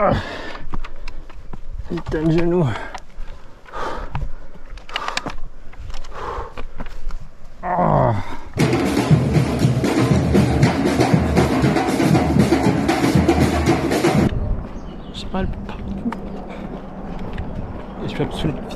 Ah. Putain de genou. Ah. J'ai mal partout. Et je suis absolument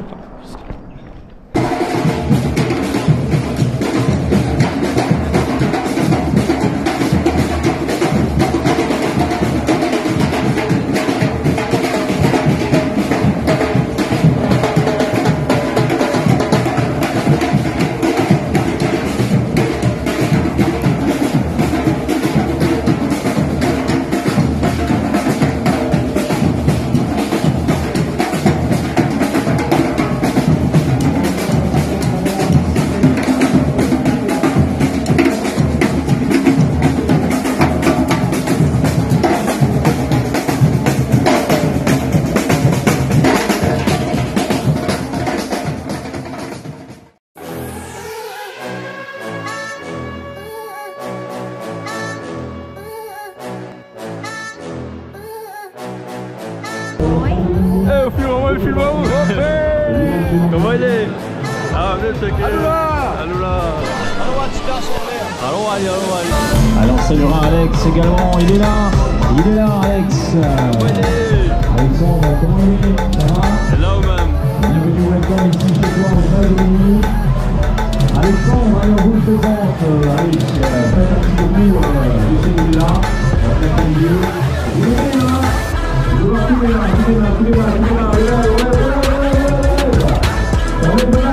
Allez, allez Alors saluera Alex également, il est là, il est là Alex. Il Alexandre, comment il est Ça va Hello man Bienvenue, welcome ici chez toi, au États-Unis. Alexandre, allez, on vous le présente. Euh, Allez, euh, faites un petit euh, je sais qu'il est là, milieu. Il est là, qu'il est là, qu'il est là, qu'il est là, qu'il est là, il est là. On est là,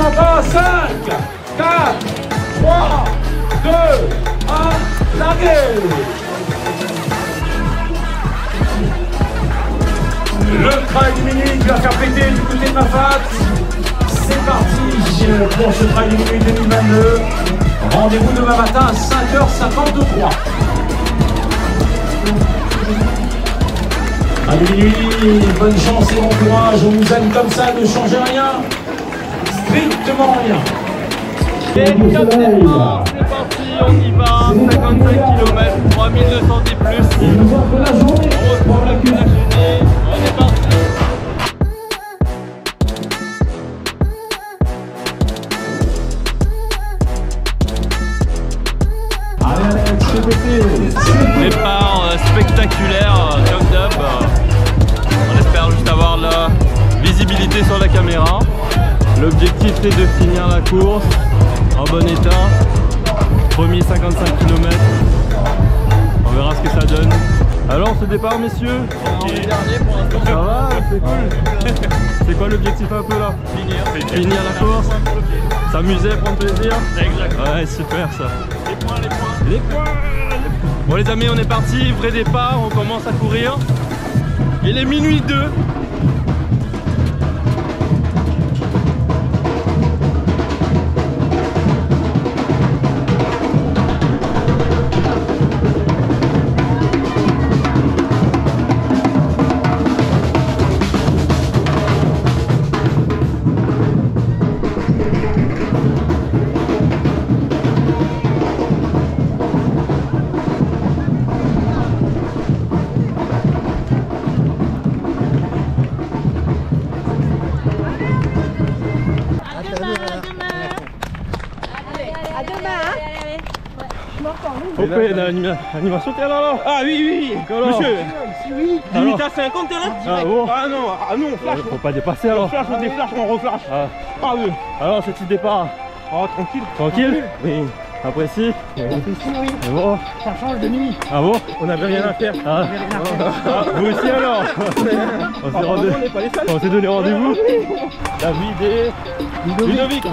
je vous entends pas. 5, 4, 3, 2, 1, larguez. Le trail du minuit qui va faire péter du côté de ma fat. C'est parti pour ce trail du minuit 2022. Rendez-vous demain matin à 5h53. Allez minuit, bonne chance et bon courage. On vous aime comme ça, ne changez rien. Strictement rien. Et top départ, c'est parti, on y va. 55 km, 3200 des plus. On retrouve la queue. On est parti. De finir la course en bon état. Premier 55 km. On verra ce que ça donne. Alors ce départ messieurs? Ça va, c'est cool C'est quoi l'objectif un peu là? Finir. Finir la course S'amuser, prendre plaisir? Exactement. Ouais super ça. Les points, les points. Les points Bon les amis on est parti, vrai départ, on commence à courir. Il est minuit 2. Faut payer l'animation, t'es là là. Ah oui, oui, oui. Alors Monsieur, Alors. Limite à 50, t'es là Ah bon. Ah non, ah non, on flash. Faut pas dépasser On alors. Flash, on déflash, on reflash. Ah, Ah oui. Alors, ce petit départ, Oh, tranquille. tranquille Oui. Apprécie C'est bon. Ça change de nuit. Ah bon. On n'avait rien à faire. ah. Ah, Vous aussi alors. On s'est rendu- on on donné rendez-vous. David et Ludovic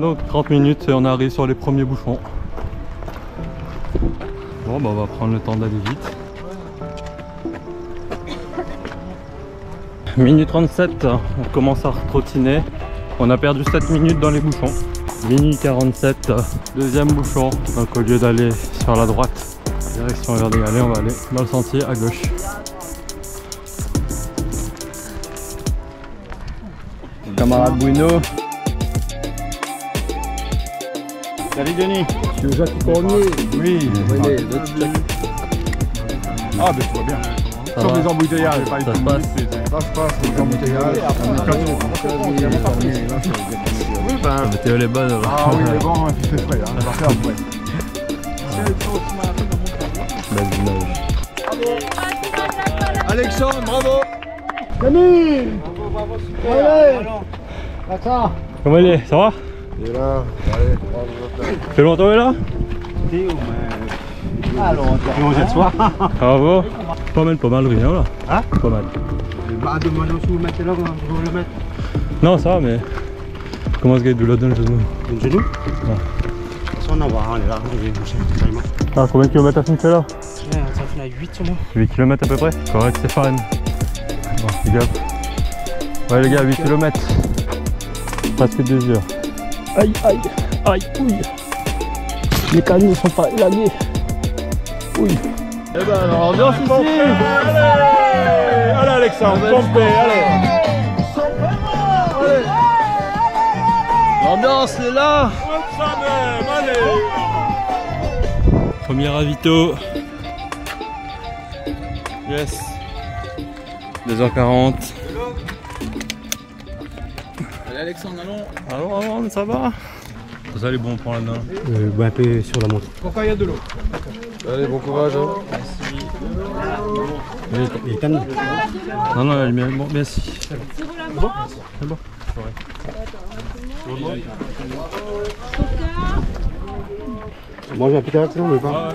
Donc 30 minutes et on arrive sur les premiers bouchons. Bon bah on va prendre le temps d'aller vite. Minute 37, on commence à trottiner. On a perdu 7 minutes dans les bouchons. Minute 47, deuxième bouchon. Donc au lieu d'aller sur la droite, direction vers galets, on va aller dans le sentier à gauche. Camarade Bruno. Salut Denis. Tu veux Jacques Cormier? Oui. D'autres Ah, ben tout va bien. Ça Sur va les embouteillages, pas Ça une se passe Ça se passe, les embouteillages. Oui, ben. La météo est bonne. Ah oui, mais bon, il fait frais, hein. on va faire après. Alexandre, bravo. Camille Allez Attends Comment il est? Ça va? Il est là, allez, fait longtemps là Allons, Et on jette soir. Bravo Pas mal, pas mal, rien là Hein? Pas mal. Bah, mettez là, vous le mettre Non, ça va, mais. Comment ce gars de là dans le genou? Une genou? Ça, on en va, on est là, on est bouché, carrément. Ah, combien de kilomètres t'as fait là? Ça fait la 8 sur moi. 8 km à peu près? Correct, Stéphane. Bon, big up. Ouais, les gars, 8 km. Presque 2 heures. Aïe, aïe, aïe, ouille. Les canaux ne sont pas élagués. Ouille. Eh ben, alors, ambiance ici Allez, allez Alexandre, pompé, allez. L'ambiance est là Ça même, allez. Premier ravito. Yes. 2h40. Allez Alexandre, allons. Allons, allons, ça va? Ça, les bons, on prend la main. Euh, bah, un peu sur la montre. Pourquoi il y a de l'eau? Allez, bon courage. Il est. Non, non, mais bon, merci. Mange un petit sinon, mais pas.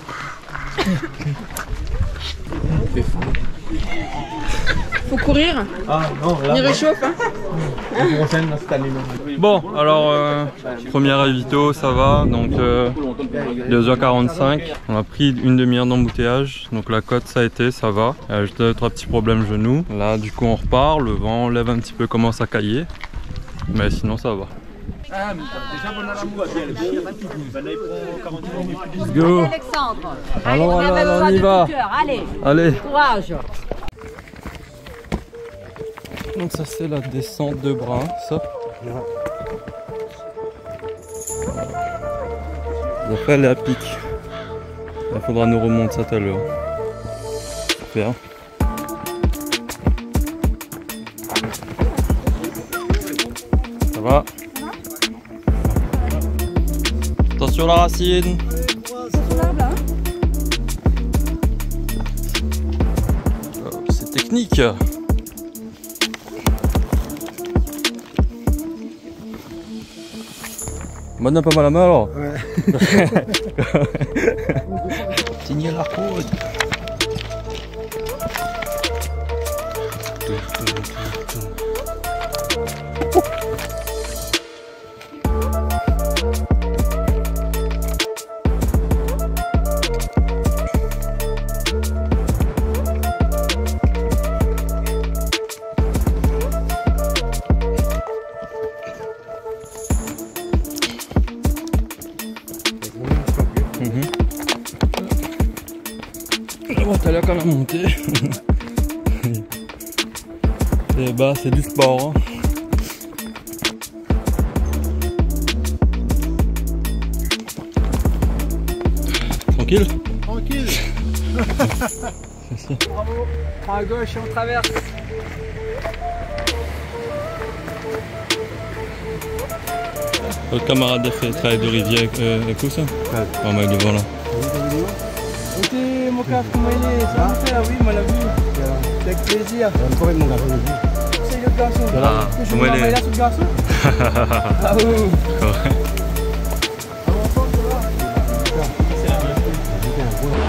Faut courir. Ah non, là, Il réchauffe, hein. Bon, alors, euh, premier ravito, ça va. Donc, euh, 2h45. On a pris une demi-heure d'embouteillage. Donc, la côte, ça a été, ça va. Euh, Juste deux, trois petits problèmes genoux. Là, du coup, on repart. Le vent lève un petit peu, commence à cailler. Mais sinon, ça va. Let's go Alexandre. Allons, on allons, avait allons, besoin on y de va. Allez, Allez courage. Donc ça c'est la descente de bras, ça. Après elle est à pic. Il faudra nous remonter ça tout à l'heure. Super. Ça va? Attention la racine C'est technique Maintenant pas mal à main alors. Signer la code. Boîte elle a quand même monté. C'est bas, c'est du sport. hein. Tranquille Tranquille. Bravo. Prends à gauche et on traverse. Votre camarade a fait le travail de rivière euh, avec vous ça? Mais il est devant là. Mon cap, comment il est? Ça va faire, oui, moi l'a vu. Avec plaisir. Encore une mon gars. C'est le garçon. Ah, Que je vais là, ce garçon? Ah oui.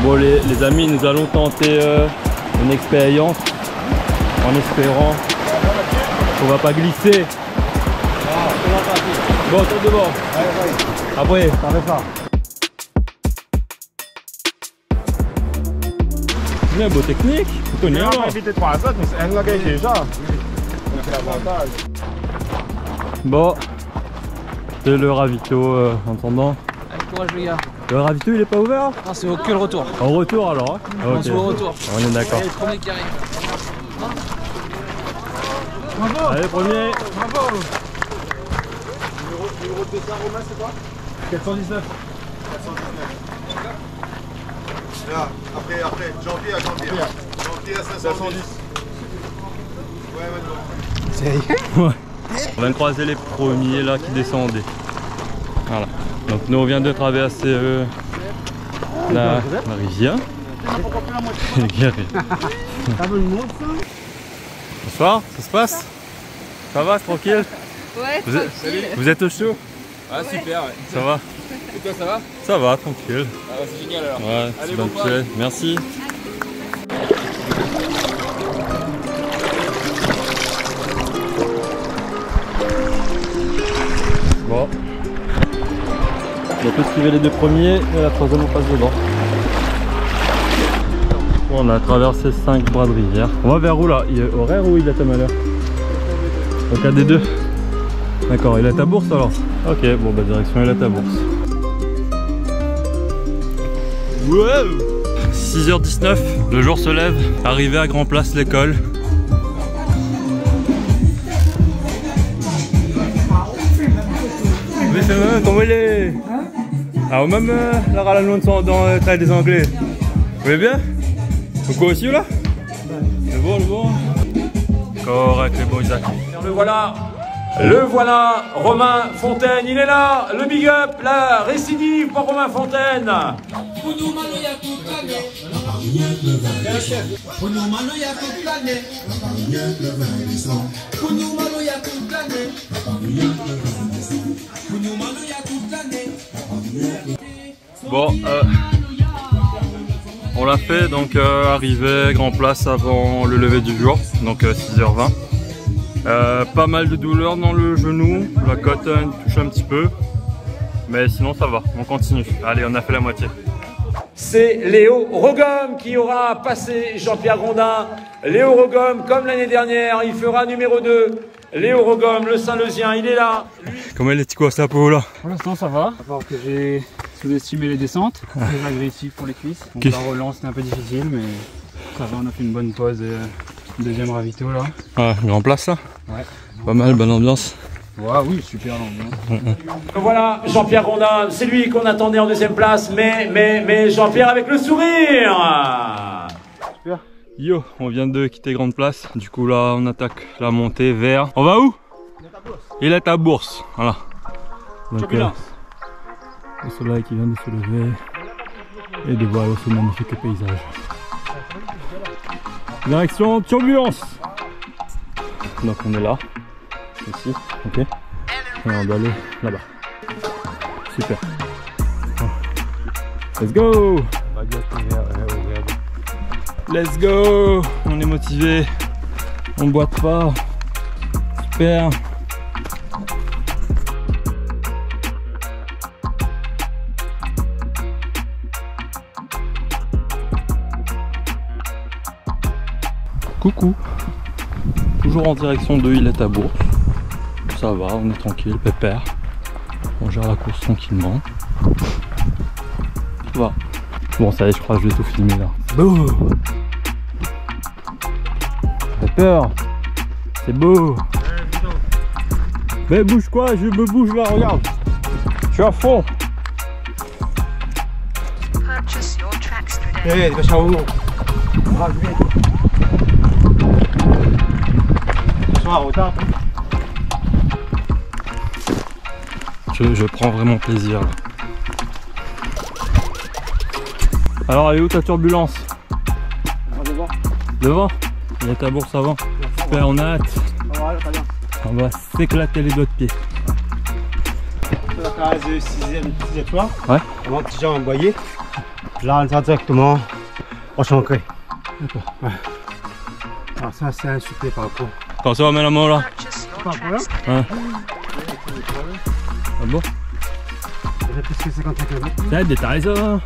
Bon les, les amis, nous allons tenter euh, une expérience en espérant qu'on va pas glisser. Bon, tourne devant. Après, Ça fait ça. C'est un beau technique. Vous connaissez alors. éviter 3 autres, mais c'est un gars déjà. C'est l'avantage. Bon, c'est le ravito euh, en attendant. Allez, courage, les gars. Le ravito il est pas ouvert? Non, c'est que le retour. En retour alors hein? On Ok. se voit au retour. On est d'accord. Allez, premier qui arrive. Allez, premier. Bravo 419. Là, après, après, janvier à janvier. Janvier à 510. Ouais, ouais, On vient de croiser les premiers là qui descendaient. Voilà. Donc nous on vient de traverser euh, la, la rivière. Les guerriers. Bonsoir, ça se passe? Ça va, tranquille? Ouais, vous êtes, tranquille. vous êtes au chaud? Ah, super, ouais. Ça va? Toi, ça va Ça va, tranquille. Ah, bah, c'est génial alors. Ouais, Allez, bon. Merci. Bon. On peut suivre les deux premiers et la troisième on passe dedans. On a traversé 5 bras de rivière. On va vers où là? Il est horaire ou il est à malheur? Donc un des deux. D'accord, il est à bourse alors? Ok, bon bah direction il est à bourse. Wow 6h19, le jour se lève, arrivé à Grand Place l'école. Oui, c'est même, comment il est? Ah, même euh, la rallonge sont dans le travail des Anglais. Vous allez bien? Vous quoi aussi là? Le bon, le bon Correct, le bon Isaac. Le voilà, le voilà, Romain Fontaine, il est là, le big up, la récidive pour Romain Fontaine. Bon, euh, on l'a fait, donc euh, arrivé Grand Place avant le lever du jour, donc euh, 6h20. Euh, pas mal de douleurs dans le genou, la côte touche un petit peu, mais sinon ça va, on continue. Allez, on a fait la moitié. C'est Léo Rogom qui aura passé Jean-Pierre Grondin. Léo Rogom, comme l'année dernière, il fera numéro 2. Léo Rogom, le Saint-Leusien, il est là. Comment il est quoi ça peau là Pour l'instant ça va, à part que j'ai sous-estimé les descentes, très agressif pour les cuisses. Donc la relance c'était un peu difficile mais ça va, on a fait une bonne pause et euh, deuxième ravito là. Ah, Grand Place là Ouais. Pas mal, bonne ambiance. Ouais, oui, super l'ambiance. Voilà, Jean-Pierre Grondin, c'est lui qu'on attendait en deuxième place, mais, mais, mais Jean-Pierre avec le sourire. Yo, on vient de quitter Grande Place, du coup là on attaque la montée vers... On va où? Il est à Bourse, voilà. Donc, euh, le soleil qui vient de se lever et de voir ce magnifique paysage. Direction Turbulence Donc on est là, ici, ok Et on doit aller là-bas. Super. Let's go Let's go On est motivé. On boite pas. Super. Coucou. Toujours en direction de Île à Bourse. Ça va, on est tranquille, pépère. On gère la course tranquillement. Ça va. Bon, ça y est, je crois que je vais tout filmer là. Beau T'as peur C'est beau Mais bouge quoi Je me bouge là, regarde Je suis à fond. Eh, viens. Ce soir, retard. je, je prends vraiment plaisir là. Alors elle est où ta turbulence devant. Devant Il y a ta bourse avant. Super, on a hâte. Ah. On va s'éclater les doigts de pied. C'est la case 6ème, 6 étoiles. Ouais. On va déjà envoyer. Là, on sera directement au Chancré. D'accord. Ouais. Alors, ça, c'est un super parcours. Quand ça va mettre la main là Purchase your Pas Hein Ah bon J'ai plus que 55 km. T'as des t'as ça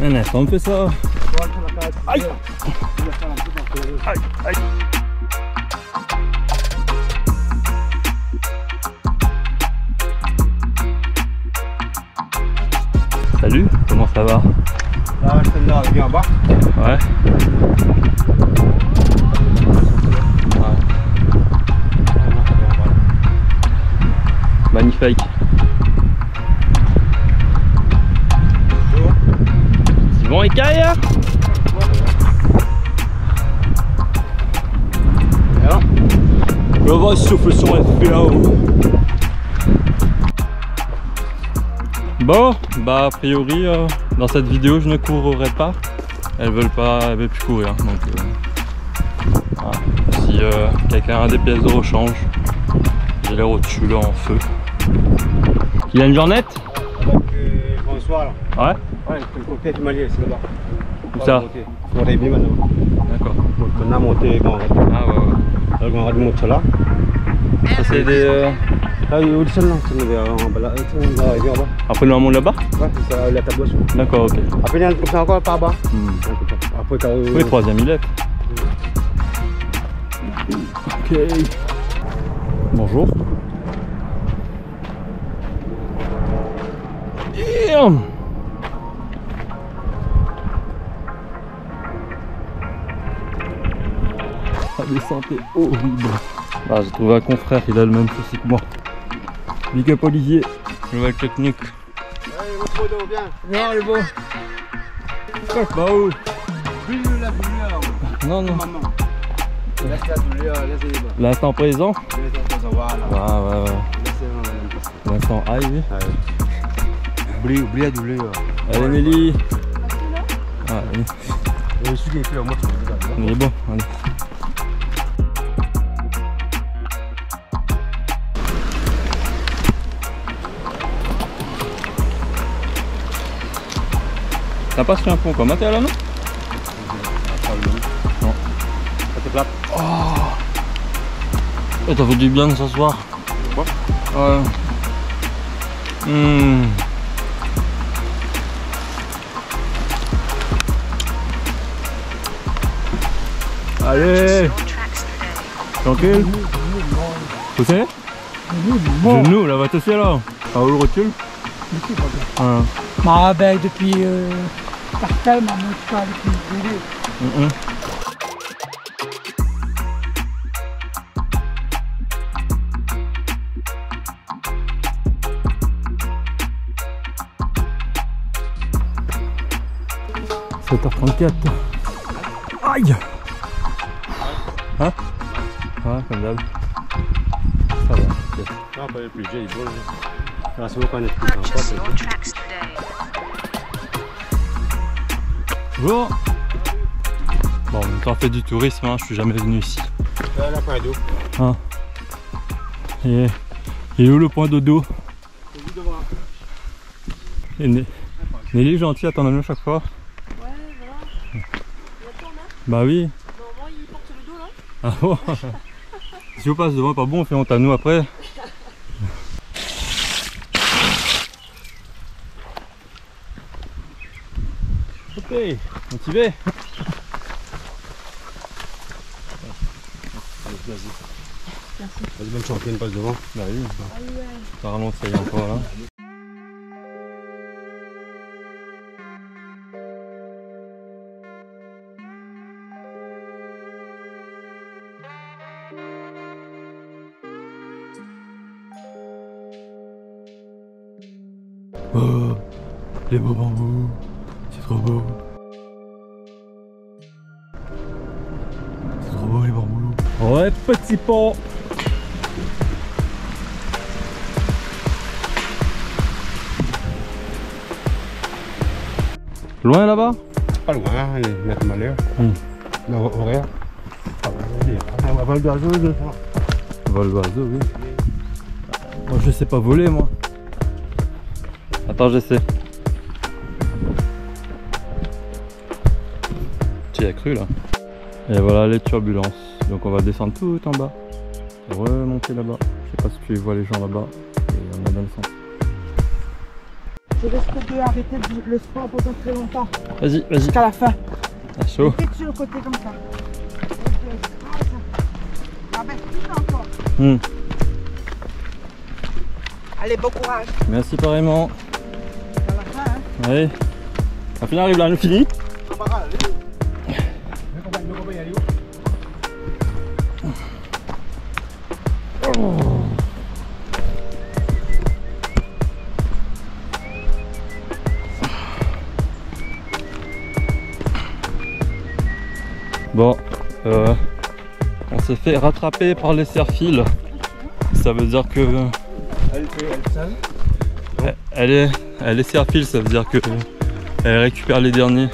Un instant, on fait ça. Aïe. Aïe, aïe. Salut, comment ça va? Là, je te en bas. Ouais. Magnifique. C'est bon, Ikaï Alors Le vent souffle sur FPO. Bon, bah a priori euh, dans cette vidéo je ne courrai pas. Elles veulent pas, elles veulent plus courir. Donc euh, voilà. si euh, quelqu'un a des pièces de rechange, j'ai l'air au-dessus là en feu. Il a une journette euh, François, là. Ouais. Ouais, le côté du Mali, c'est là-bas. Où ça On est bien maintenant. D'accord. Donc, on a monté Grand Raid. Ah ouais ouais. Le Grand Raid monte là. Ça c'est des. euh, Là, il y a Wilson, là? C'est le bas là. On est arrivé en bas. Après le monte là-bas Ouais, c'est ça, la table boisson. D'accord, ok. Après, il y a un encore par bas. Hmm. Après, t'as. Oui, troisième îlette. Ok. Bonjour. Damn. La descente est horrible. Ah, j'ai trouvé un confrère, il a le même souci que moi. Big up Olivier, nouvelle technique. Allez, bien. Beau. Bah où la douleur. Non, non. Maman. Laisse la douleur, laissez les bas. L'instant présent voilà. Ah ouais ouais. Laissez L'instant high, oui. Oublie, oublie la douleur. Allez Mélie Ah Et celui qui est fait, moi, il est bon, allez. T'as pas sur un pont comme t'es là non? Non. Ça te plate. Eh, t'as fait du bien de s'asseoir. Quoi? Ouais. Hmm. Allez, tranquille. Poussez Genou, la va aussi là. Ah, où le recul Ah. Ma ben depuis euh, Cartel, ma montre pas depuis le hum. « 7h34 Aïe Hein Ouais, comme d'hab. Ça va, ok. Non, pas le plus est beau. là. C'est bon qu'on est plus sympa. Bon. Bonjour Bon, on t'en fait du tourisme, hein, je suis jamais venu ici. Là, la fin d'eau. Et, et où le point dodo C'est juste devant. Et Nelly est gentille à t'en amener à chaque fois. Ouais, voilà. Il attend, là. Bah oui. Normalement, il porte le dos, Ah Si on passe devant, pas bon, on fait honte à nous après. Ok, motivé. Vas-y, bonne championne, passe devant. Bah oui. Ça ralentit ça y est encore là. Les beaux bambous, c'est trop beau. C'est trop beau les bambous. Ouais, petit pont. Loin là-bas? Pas loin, allez, mettre malheur. Hmm. Mais horaire. Ouais, on va le gazo, deux fois. Vol d'oiseau, oui. Moi je sais pas voler moi. Attends, j'essaie. Y as cru là. Et voilà les turbulences. Donc on va descendre tout en bas. Remonter là-bas. Je sais pas si tu vois les gens là-bas. Et on a dans le sens. Je risque de arrêter le- sport pendant très longtemps, Vas-y, vas-y. jusqu'à la fin. Ah, chaud. Et sur le côté comme ça. Ah, ben, tout encore. Hmm. Allez, bon courage. Merci pareillement. À la fin, hein. Ouais. La finale arrive là, nous fini. Fait rattraper par les serfils. Ça veut dire que Elle est, elle est serfile, ça veut dire que elle récupère les derniers.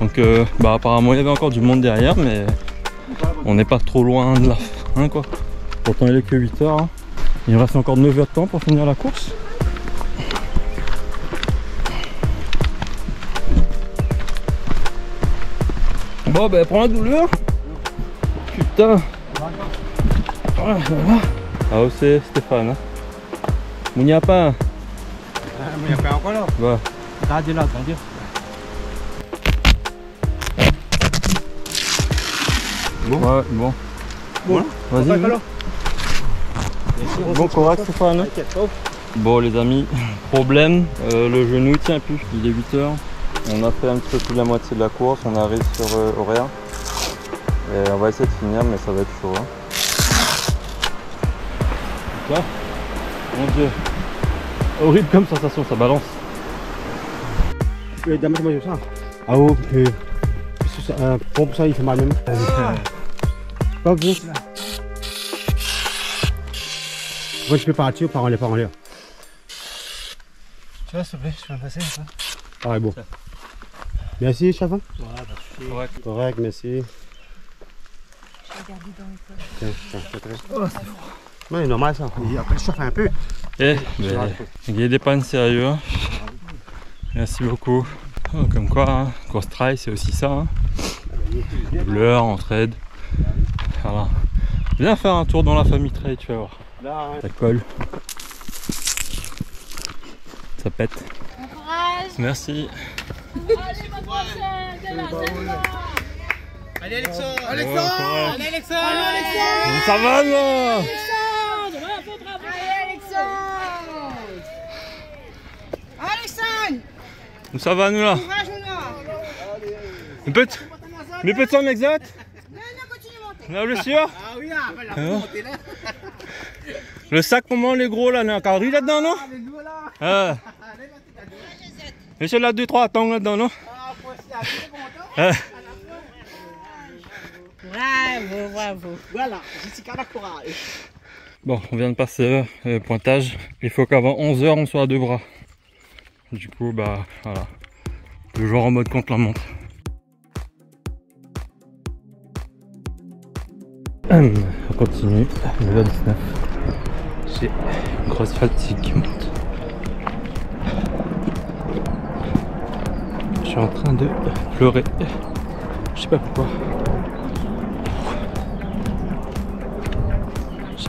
Donc, euh, bah apparemment il y avait encore du monde derrière, mais on n'est pas trop loin de la fin, quoi. Pourtant il est que 8 heures. hein. Il reste encore 9 heures de temps pour finir la course. Bon, bah prends la douleur. Putain. Ah, voilà. Ah, c'est Stéphane. Hein. Mouniapin. Ah, mais il y a pas encore là. Va. Regardez là, regardez. Ouais, bon. Bon, Vas-y. D'accord, alors. Bon courage Stéphane. Bon les amis, problème, euh, le genou il tient plus, il est 8 heures. On a fait un petit peu plus de la moitié de la course, on arrive sur euh, horaire. Et on va essayer de finir mais ça va être chaud. Hein. Là, mon dieu. Horrible comme sensation, ça balance. Euh, dame, moi, ça. Ah oh, euh, ça, euh, pompe ça, il fait mal même. Pas vous. Moi, je peux partir, par en l'air, par en l'air? Tu vois, s'il te plaît, je peux me passer ça Ah, ouais, bon. Merci, chef. hein. Ouais. Correct, merci. Je vais regarder dans les poches. Tiens, tiens, c'est très. Oh, c'est froid. Ouais, normal ça. Après, chauffe un peu. Eh, ben, il y a des pannes sérieux. hein. Merci beaucoup. Oh, comme quoi, hein, course trail c'est aussi ça. Hein. Douleur, entraide. Voilà. Viens faire un tour dans la famille trail, tu vas voir. Là, hein. Ça colle. Ça pète. Merci. Allez, Alexandre. Allez, Allez, Alexandre. Ça va là Alexandre. Nous ça va nous là Courage, mon gars Un peu Mais peut en exact Non, non, continue à monter Là, le sûr Ah oui, ah, Ah. là. Le sac moi les gros là, il y a un carré là-dedans non Les deux là. Ah. Monsieur là 2 3 tongs là-dedans non Ah, faut aussi Ah. Bravo, bravo Voilà, Jessica la courage Bon, on vient de passer le pointage. Il faut qu'avant 11h on soit à deux bras. Du coup, bah voilà. Toujours en mode contre la montre. Hum, On continue. 9h19. J'ai une grosse fatigue qui monte. suis en train de pleurer. Je sais pas pourquoi.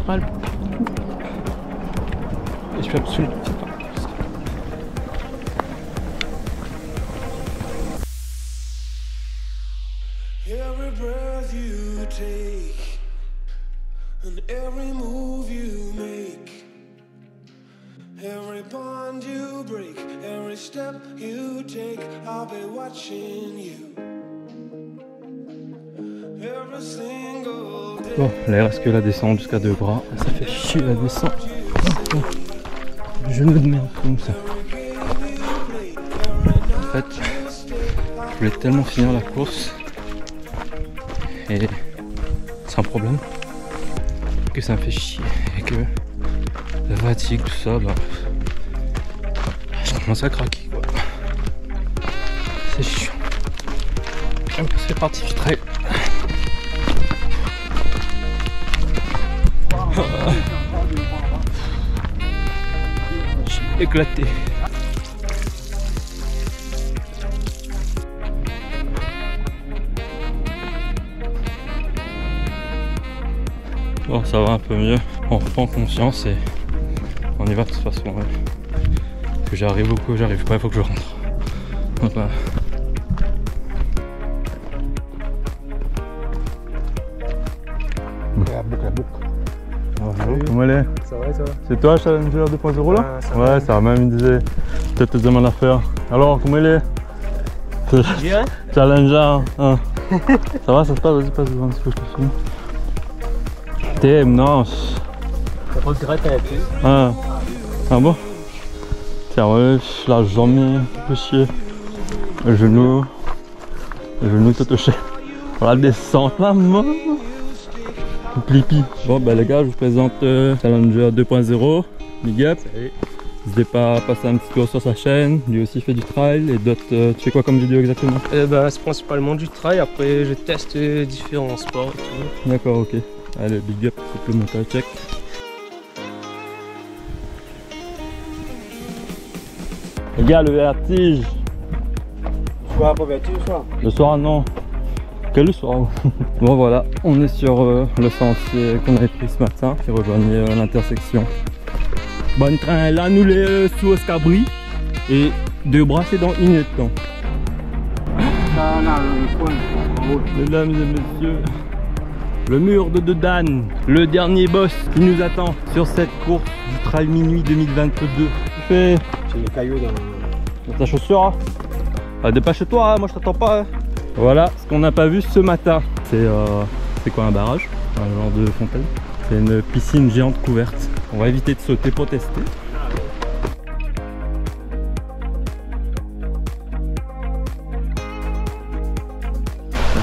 Mal partout. Et je suis absolument. Every breath you take and every move you make, every bond you break, every step you take, I'll be watching you. Every single day. Bon, là il reste que la descente jusqu'à deux bras. Ça fait chier la descente? Oh, oh. Je me merde comme ça. En fait, je voulais tellement finir la course. Et c'est un problème. Que ça me fait chier. Et que la fatigue, tout ça, bah. Je commence à craquer quoi. C'est chiant. C'est parti du trail. Éclaté. Bon, ça va un peu mieux. On reprend conscience et on y va de toute façon. ouais. Que j'arrive ou que j'arrive pas, il faut que je rentre. Donc, voilà. La boucle, la boucle. Comment elle est? C'est toi Challenger 2.0 là Ah, Ouais, ça va même, il disait. Peut-être te demande à faire. Alors, comment il est Bien Challenger 1. ça va, ça se passe Vas-y, passe devant, ce que je te non. Ça regrette à la tête. Ah. ah bon? Tiens, ouais, la jambe, fait chier. Le genou. Le genou tout touché. Voilà la descente là, moi. Plipi. Bon, bah les gars, je vous présente euh, Challenger 2.0. Big up. N'hésitez pas à passer un petit tour sur sa chaîne. Lui aussi fait du trail et d'autres. euh, tu fais quoi comme vidéo exactement? Eh ben, c'est principalement du trail. Après, je teste différents sports et tout. D'accord, ok. Allez, big up, c'est le montage check. Les gars, le vertige. Soit pas vertu, soit. Le soir, non. Quel soir Bon, voilà, on est sur euh, le sentier qu'on avait pris ce matin qui rejoignait euh, l'intersection. Bonne train, là, nous les euh, sous Escabri. Et deux bras, c'est dans une temps. Mesdames et messieurs, le mur de Dedan, le dernier boss qui nous attend sur cette course du Trail Minuit 2022. Tu fais J'ai les cailloux dans. dans ta chaussure hein ah, Dépêche-toi, hein, moi je t'attends pas. hein. Voilà ce qu'on n'a pas vu ce matin. C'est euh, c'est quoi un barrage? Un genre de fontaine C'est une piscine géante couverte. On va éviter de sauter pour tester.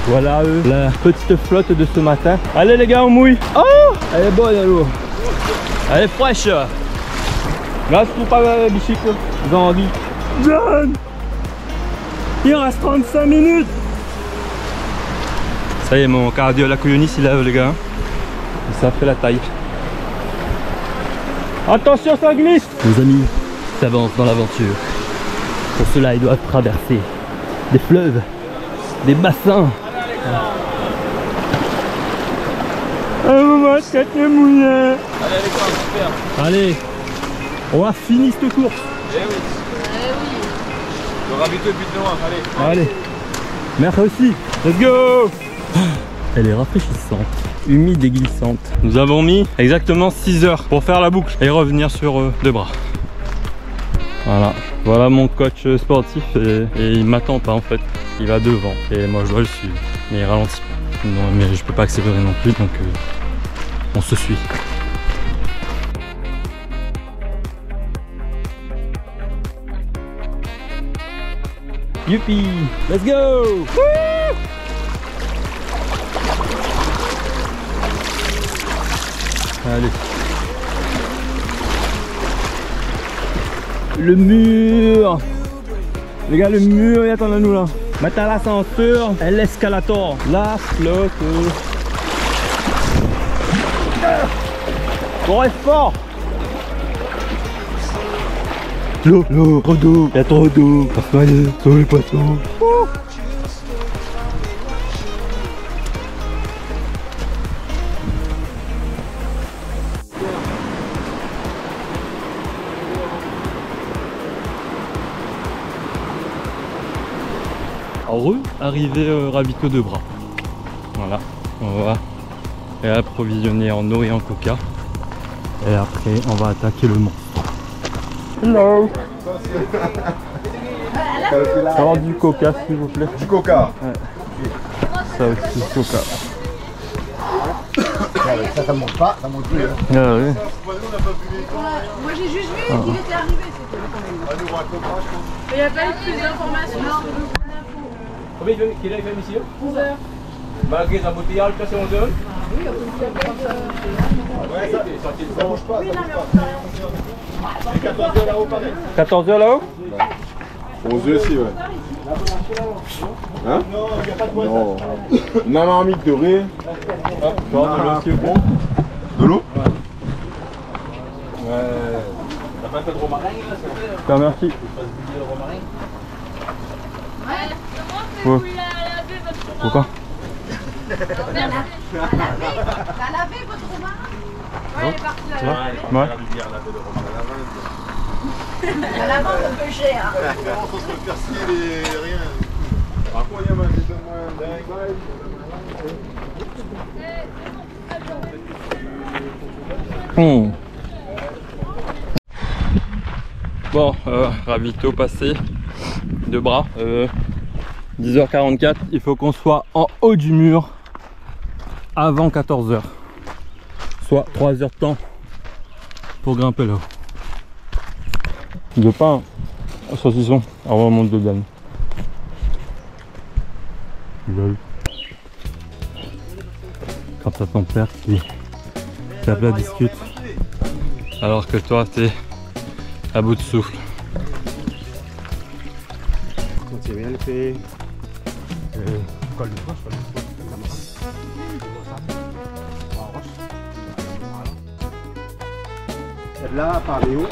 Voilà eux, la petite flotte de ce matin. Allez les gars, on mouille. Oh Elle est bonne l'eau. Elle est fraîche. Merci pour pas la bicycle. J'ai envie. John Il reste 35 minutes. Ça y est, mon cardio la couillonis il lève les gars. Et ça fait la taille. Attention, ça glisse Les amis s'avancent dans l'aventure. Pour cela, ils doivent traverser des fleuves, des bassins. Allez, allez, quoi, super. Allez, on va finir cette course. Eh oui. Le ravito est but de loin, allez. Allez, merci. Let's go Elle est rafraîchissante, humide et glissante. Nous avons mis exactement 6 heures pour faire la boucle et revenir sur euh, deux bras. Voilà, voilà mon coach sportif et, et il m'attend pas en fait. Il va devant et moi je dois le suivre. Mais il ralentit. Non, mais je peux pas accélérer non plus donc euh, on se suit. Youpi Let's go Allez. Le mur Les gars, le mur, il attend à nous là. Maintenant la ceinture, l'escalator. La flotte. Bon, reste fort L'eau, l'eau, trop d'eau, il y a trop d'eau. Parfois, sur les poissons. Re, arrivé euh, de bras. Voilà, on va réapprovisionner en eau et en coca. Et après, on va attaquer le mont. Hello Alors du coca s'il vous plaît. Du coca. Ouais. Ça aussi, coca. Ça, ça monte pas, ça monte plus. hein. Ah. Moi j'ai juste vu Ah. qu'il était arrivé, il n'y a pas eu plus d'informations Combien il fait quelle heure il fait ici 11 heures. Malgré les embouteillages, là c'est 11 heures. Oui, ça. Ouais, ça, ça bouge pas. Non, peut rien. C'est 14 heures là-haut pareil. 14 heures là-haut 11 aussi, ouais. Hein Non. Une marmite de riz. Hop, genre de l'eau qui est bon. De l'eau Ouais. T'as pas un peu de romarin là Ah, merci. Ouais. Pourquoi T'as lavé votre romarin Ouais, elle est la laver. Ouais. La lavande un peu cher. Persil et rien. Par contre, il y a. Bon, euh, ravito passé de bras. Euh, 10h44, il faut qu'on soit en haut du mur avant 14h. Soit 3 heures de temps pour grimper là-haut. De pain au saucisson avant on monte de dame. Lol. Quand t'as ton père qui tape la discute alors que toi t'es à bout de souffle. Quand fait. Col de roche, col de roche, comme la marane. C'est comme ça. Trois roches. Celle-là, par Léo.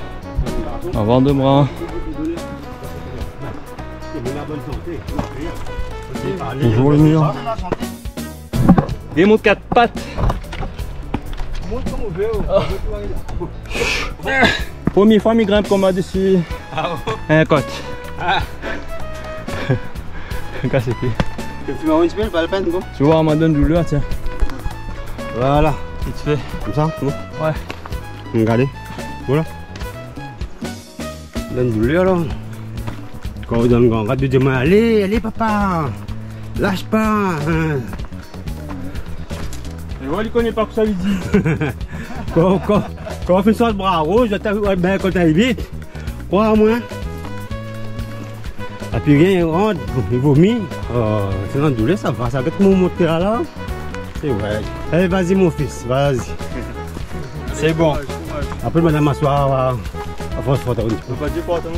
Avant de bras. Bonjour les murs. Des mots quatre pattes. Première fois, il grimpe comme ça dessus. Un côte. Casse les Tu m'as une semaine, pas la peine, bon. Tu vois, on m'a donné douleur, tiens. Voilà. Vite fait. Comme ça, bon. Ouais. Regardez. Voilà. Donne douleur là. Quand on donne un de demain, allez, allez papa. Lâche pas. hein. Et voilà, il connaît pas que ça lui dit. quand, quand, quand on fait ça le bras rouge, ben, quand t'as vite, crois-moi. Et puis rien, il rentre, il vomit. Oh, c'est dans douleur, ça va, ça va être mon moteur là. C'est vrai. Allez, vas-y mon fils, vas-y. C'est bon. Après, madame m'asseoir à, à France Photo. Tu peux pas dire quoi, attends.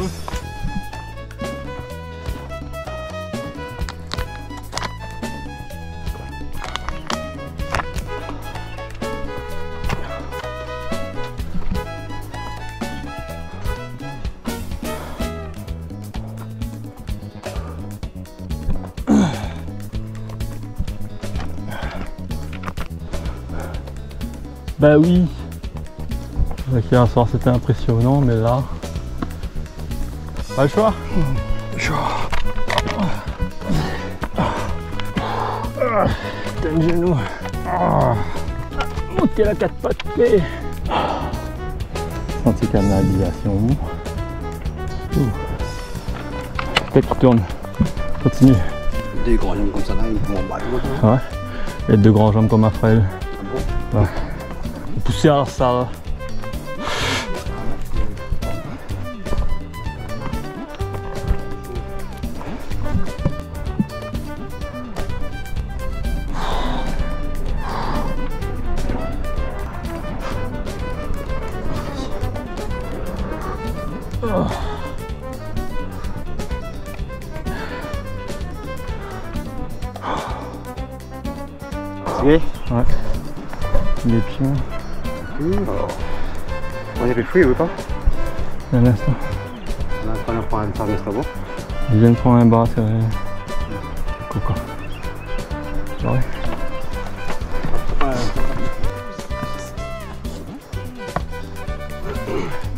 Bah oui. Donc hier soir c'était impressionnant, mais là. Pas le choix. Choix. T'as le genou. Monter la quatre pattes. mais- Senti canalisation. Peut-être qu'il tourne. Continue. Des grands jambes comme ça là, ils vont en bas Ouais. Et deux grands jambes comme un frêle. Ouais. Pousser à ça. C'est On avait fruit ou pas Un instant. Là, on prend un farm stavo. Ils viennent prendre un bras, c'est vrai. Coco. Ouais.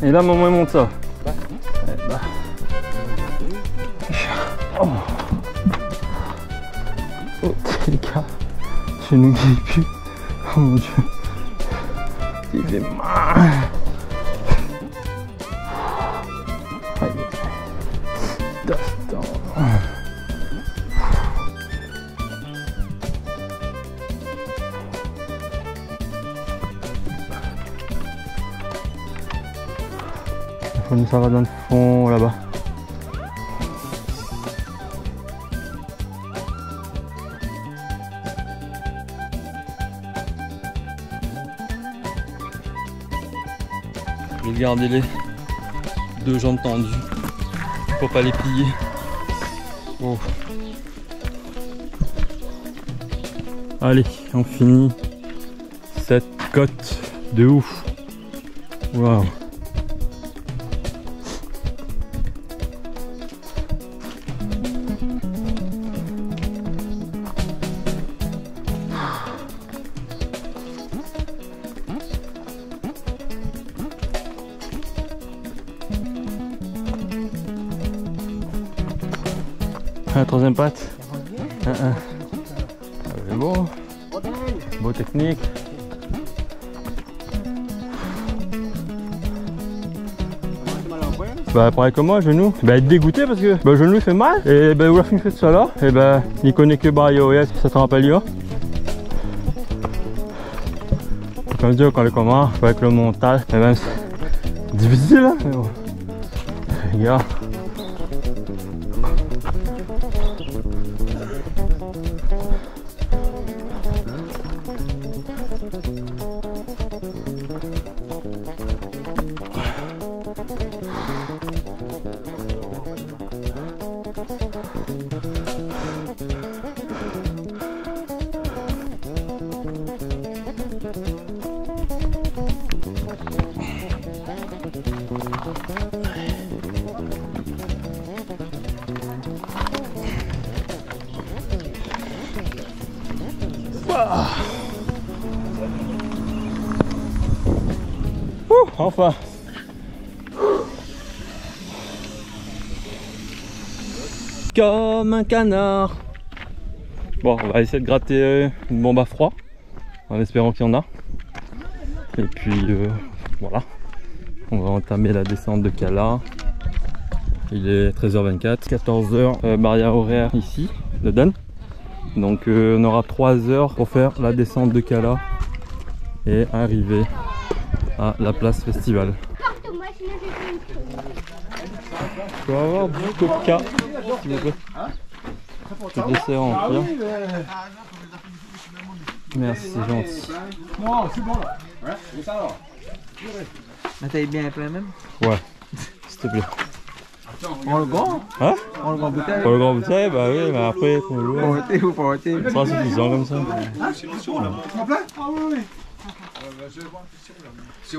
Et là, maman, elle monte ça. Eh bah. Oh. Oh, les gars. Je n'oublie plus. Oh mon dieu. Il fait mal. Regardez-les. Deux jambes tendues. Faut pas les plier. Oh. Allez, on finit cette côte de ouf. Troisième patte. C'est beau. Beau technique. Bah pareil que moi, genou. Bah être dégoûté parce que bah, le genou fait mal. Et bah il fait ça là. Et bah il connaît que Barrio ça te rappelle yo. Comme dire quand les communs, avec le mental, et même c'est difficile hein. Comme un canard. Bon, on va essayer de gratter euh, une bombe à froid en espérant qu'il y en a. Et puis euh, voilà, on va entamer la descente de Cala. Il est 13h24, 14h, euh, barrière horaire ici, de Dan. Donc on aura 3 heures pour faire la descente de Cala et arriver à la place festival. Je peux avoir du coca, s'il vous plaît. Dessert en cuir. Merci, c'est gentil. Non, c'est bon là. Ouais, c'est ça alors. Taille bien plein même Ouais, s'il te plaît. On le grand Hein On le grand bouteille Pour le grand bouteille, bah oui, mais après, faut le louer. ôter ou pour ôter Ça comme ça.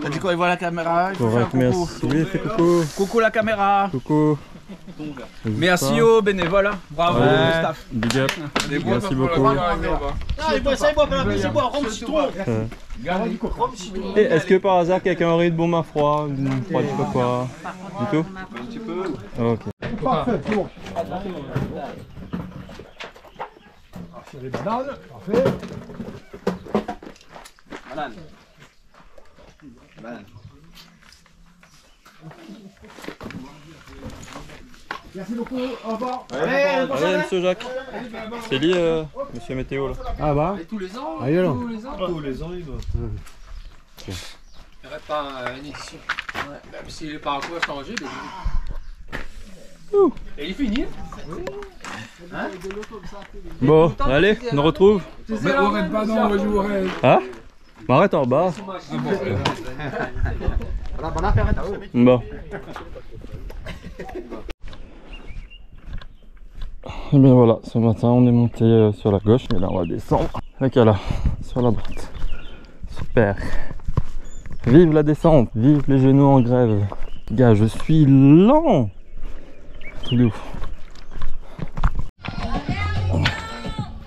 T'as dit quoi, il voit la caméra il faut Correct, faire coucou. merci. Oui, fais coucou. Coucou la caméra Coucou. Merci aux bénévoles, bravo Ouais. staff. Big up. Merci beaucoup. Ah, il boit ça, il boit pas la il boit rhum citron. Et est-ce que par hasard quelqu'un aurait une bombe à froid Une froide, je sais pas quoi Du tout? Un petit peu. Ok. Parfait, bon. C'est les bananes, parfait. Banane. Merci beaucoup, au revoir. Allez, monsieur Jacques. C'est lié, euh, monsieur Météo là. Ah bah tous les ans Ah. Tous les ans Tous les ans, il doit. Il n'y aurait pas euh, une édition. Même si le parcours a changé, mais. Et il est fini Hein Bon, allez, on nous retrouve. Mais arrête pas, non, je jouerai. Hein? Bah, Arrête en bas. Bon. Et bien voilà, ce matin on est monté euh, sur la gauche et là on va descendre avec là sur la droite. Super. Vive la descente, vive les genoux en grève. Gars, je suis lent. Tout de ouf.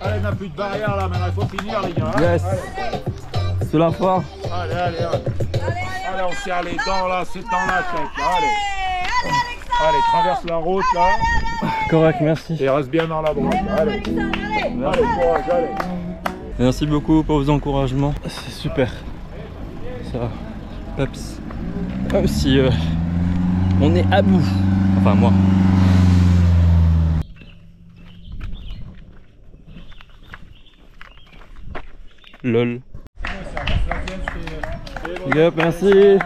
Allez, on n'a plus de barrière là, maintenant il faut finir les gars. Yes. Allez, C'est la fin. allez, allez. Allez, allez on serre les dents là, c'est dans la tête allez. Allez, traverse la route là. Correct, merci. Et reste bien dans la droite. Allez. Allez, courage, allez. Merci beaucoup pour vos encouragements. C'est super. Ça, peps. Même si euh, on est à bout. Enfin, moi. Lol. Merci.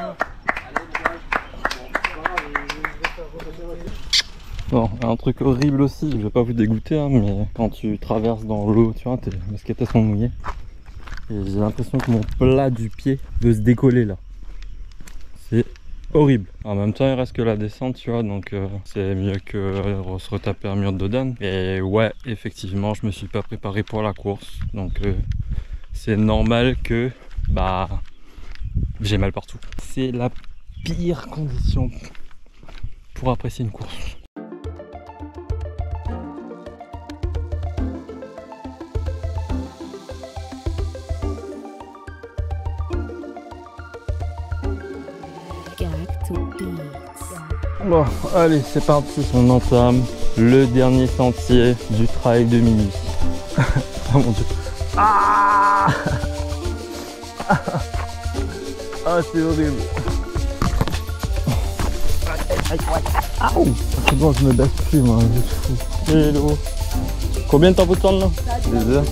Bon, un truc horrible aussi, je vais pas vous dégoûter, hein, mais quand tu traverses dans l'eau, tu vois, tes baskets sont mouillées. Et j'ai l'impression que mon plat du pied veut se décoller là. C'est horrible. En même temps, il reste que la descente, tu vois, donc euh, c'est mieux que se retaper un mur de Dodane. Et ouais, effectivement, je me suis pas préparé pour la course, donc euh, c'est normal que bah j'ai mal partout. C'est la pire condition pour apprécier une course. Bon, allez, c'est parti. On entame le dernier sentier du trail de minuit. oh mon dieu. Ah Ah, c'est horrible. Aouh C'est bon, je me baisse plus, moi. je suis fou. Hello. Combien de temps vous tourne là 2 heures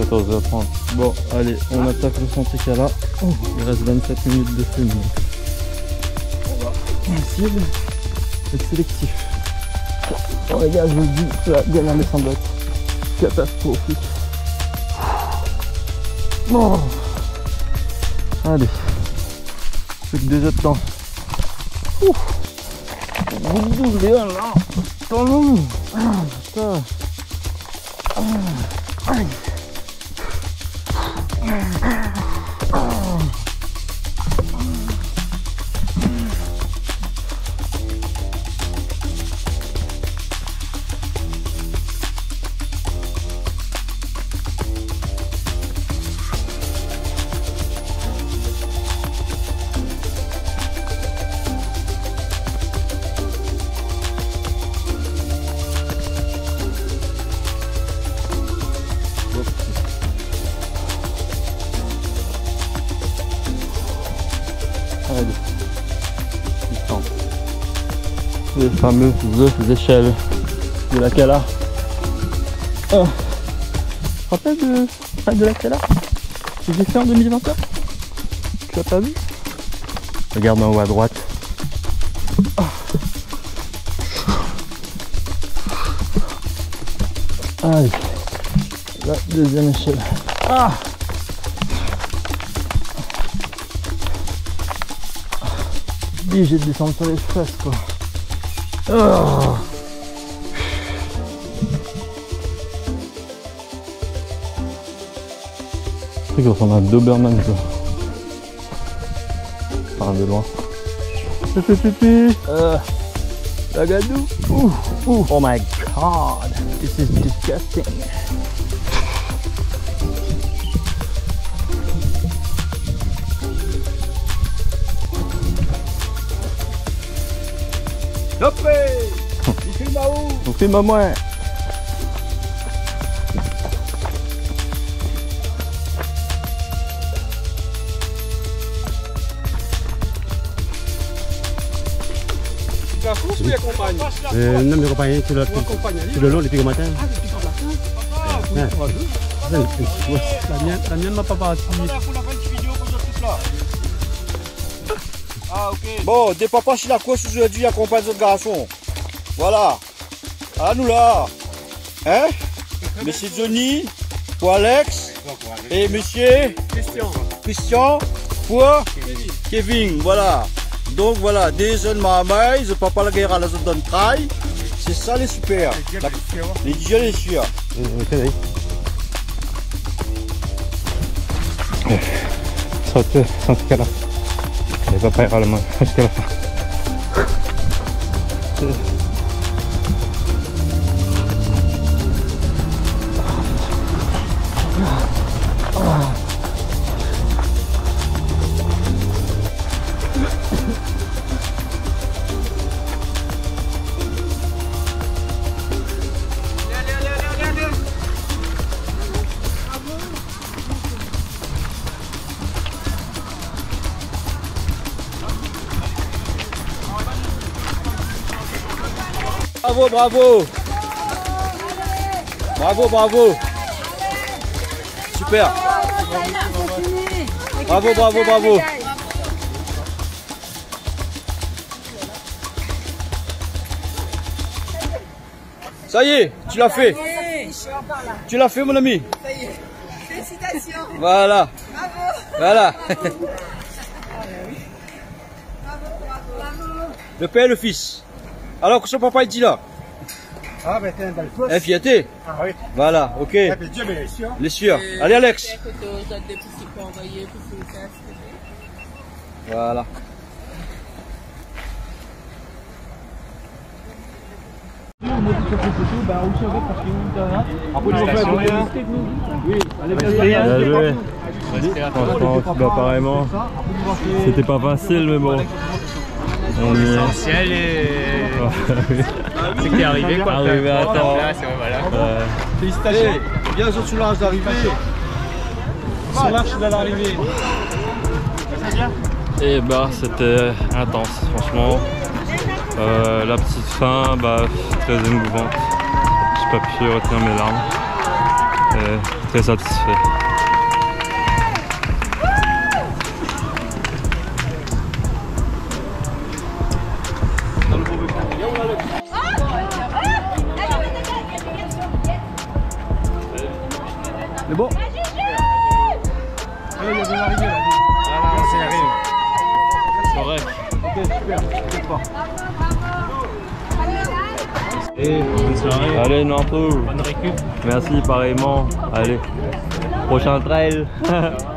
14h30. Bon, allez, on attaque le sentier qu'il y a là. Oh, il reste 27 minutes de film. Sensible et sélectif. Oh les gars, je vous le dis, la dernière descente va être catastrophique. Bon. Allez. Plus que deux autres temps. Ouf. Vous vous là. Attends, Ah, putain. Fameuses échelles de la Cala. Oh. Tu te rappelles de, ah, de la Cala? Que j'ai fait en 2021 Tu l'as pas vu? Regarde en haut à droite. Oh. Allez. La deuxième échelle. Ah obligé de descendre sur les fesses quoi. Oh. Ce truc ressemble à un Doberman quoi. Enfin de loin. Euh. Ouh, ouh. Oh my god. This is disgusting. Hopé Il filme à où On filme à moi. Tu vas course ou il accompagne Euh, non, mais tout le, tout, le long depuis le matin. Ah, Ah. La mienne, la mienne m'a pas parti. Ah, ok. Bon, des papas sur la course aujourd'hui accompagne ce garçon. Voilà. À nous là. Hein? Monsieur Johnny, pour Alex. Et monsieur Christian. Christian pour Kevin. Voilà. Donc voilà, des jeunes mamans, je papa la guerre à la zone d'un trail. C'est ça les super. Les jeunes les sûrs. Saute, saute là. Il va pas y aller jusqu'à la fin. Bravo, bravo. Bravo, bravo. Super. Bravo, bravo, bravo. Ça y est, tu l'as fait. Tu l'as fait, mon ami. Ça y est. Félicitations. Voilà. Bravo. Voilà. Le père et le fils. Alors que son papa il dit là Ah, ben t'es un bel poste. Eh, fierté Ah oui. Voilà, ok. Eh ben Dieu, mais les sûr. Les sûrs. Allez, Alex. Voilà. Bien joué. Franchement, tu bats pareillement. C'était pas facile, mais bon. On est... L'essentiel est. C'est que t'es arrivé quoi. Arrivé à temps. Là, c'est- voilà. Ouais. Félicitations. Bien sûr, sur l'arche d'arrivée. Sur l'arche de l'arrivée. Et bah c'était intense franchement. Euh, la petite fin, bah très émouvante. J'ai pas pu retenir mes larmes. Et très satisfait. Allez Nantou. Bonne récup. Merci pareillement. Allez. Prochain trail.